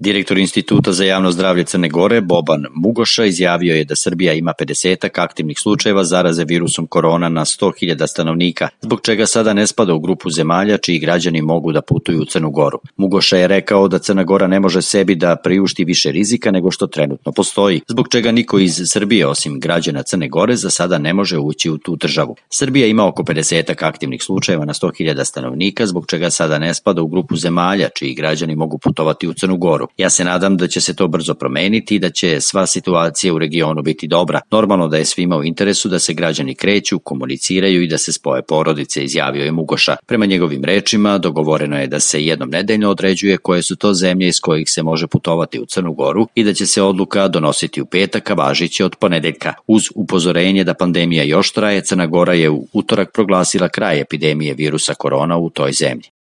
Direktor Instituta za javno zdravlje Crne Gore, Boban Mugoša, izjavio je da Srbija ima 50 aktivnih slučajeva zaraze virusom korona na 100.000 stanovnika, zbog čega sada ne spada u grupu zemalja čiji građani mogu da putuju u Crnu Goru. Mugoša je rekao da Crna Gora ne može sebi da priušti više rizika nego što trenutno postoji, zbog čega niko iz Srbije osim građana Crne Gore za sada ne može ući u tu državu. Srbija ima oko 50 aktivnih slučajeva na 100.000 stanovnika, zbog čega sada ne spada u grupu zemalja čiji građani mogu putovati u Crnu Goru. Ja se nadam da će se to brzo promeniti i da će sva situacija u regionu biti dobra. Normalno da je svima u interesu da se građani kreću, komuniciraju i da se spoje porodice, izjavio je Mugoša. Prema njegovim rečima, dogovoreno je da se jednom nedeljno određuje koje su to zemlje iz kojih se može putovati u Crnu Goru i da će se odluka donositi u petak, a važiće od ponedeljka. Uz upozorenje da pandemija još traje, Crna Gora je u utorak proglasila kraj epidemije virusa korona u toj zemlji.